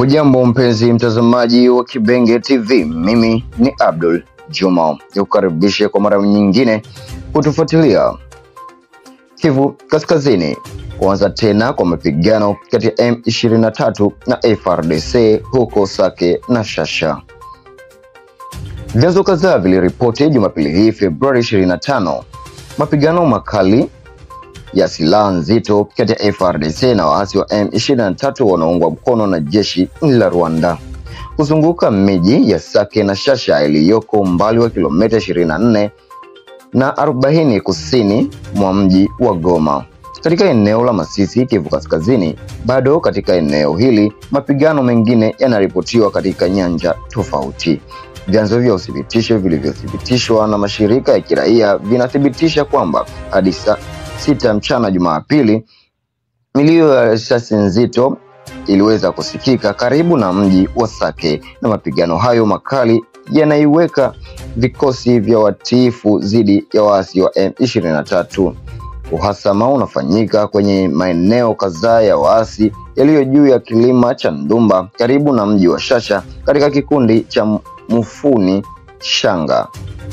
Hujambo mpenzi mtazamaji wa Kibenge TV, mimi ni Abdul Juma, nikukaribishe kwa mara nyingine kutufuatilia. Kivu Kaskazini kuanza tena kwa mapigano kati ya M23 na frdc huko Sake na Shasha. Vyanzo kadhaa viliripoti Jumapili hii Februari 25 mapigano makali ya silaha nzito kati ya FARDC na waasi wa M23 wanaoungwa mkono na jeshi la Rwanda kuzunguka miji ya Sake na Shasha iliyoko umbali wa kilomita 24 na 40 kusini mwa mji wa Goma katika eneo la Masisi, Kivu Kaskazini. Bado katika eneo hili mapigano mengine yanaripotiwa katika nyanja tofauti. Vyanzo vya uthibitisho vilivyothibitishwa na mashirika ya kiraia vinathibitisha kwamba hadi sita mchana Jumapili, milio ya risasi nzito iliweza kusikika karibu na mji wa Sake, na mapigano hayo makali yanaiweka vikosi vya watiifu dhidi ya waasi wa M23. Uhasama unafanyika kwenye maeneo kadhaa ya waasi yaliyo juu ya kilima cha Ndumba karibu na mji wa Shasha katika kikundi cha Mufuni Shanga.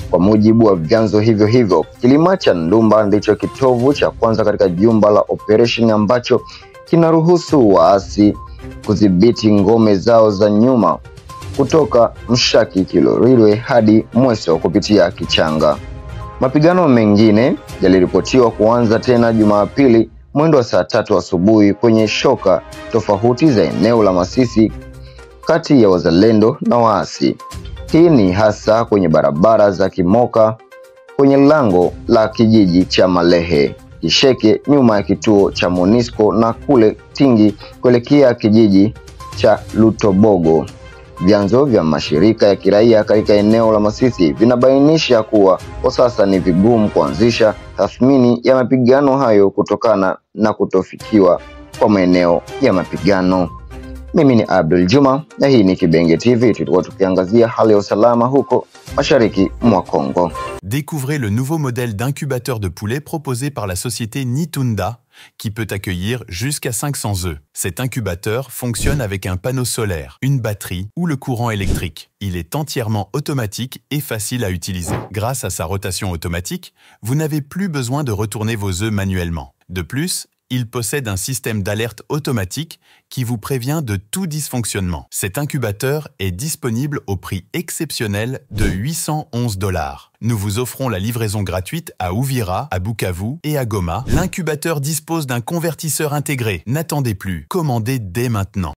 Kwa mujibu wa vyanzo hivyo hivyo, kilima cha Ndumba ndicho kitovu cha kwanza katika jumba la operesheni ambacho kinaruhusu waasi kudhibiti ngome zao za nyuma kutoka Mshaki, Kilorilwe hadi Mweso kupitia Kichanga. Mapigano mengine yaliripotiwa kuanza tena Jumapili mwendo wa saa tatu asubuhi kwenye shoka tofauti za eneo la Masisi kati ya wazalendo na waasi. Hii ni hasa kwenye barabara za Kimoka kwenye lango la kijiji cha Malehe, Kisheke nyuma ya kituo cha Monisco na kule Tingi kuelekea kijiji cha Lutobogo. Vyanzo vya mashirika ya kiraia katika eneo la Masisi vinabainisha kuwa kwa sasa ni vigumu kuanzisha tathmini ya mapigano hayo kutokana na kutofikiwa kwa maeneo ya mapigano. Découvrez le nouveau modèle d'incubateur de poulet proposé par la société Nitunda qui peut accueillir jusqu'à 500 œufs. Cet incubateur fonctionne avec un panneau solaire, une batterie ou le courant électrique. Il est entièrement automatique et facile à utiliser. Grâce à sa rotation automatique, vous n'avez plus besoin de retourner vos œufs manuellement. De plus, il possède un système d'alerte automatique qui vous prévient de tout dysfonctionnement. Cet incubateur est disponible au prix exceptionnel de 811 dollars. Nous vous offrons la livraison gratuite à Ouvira, à Bukavu et à Goma. L'incubateur dispose d'un convertisseur intégré. N'attendez plus, commandez dès maintenant.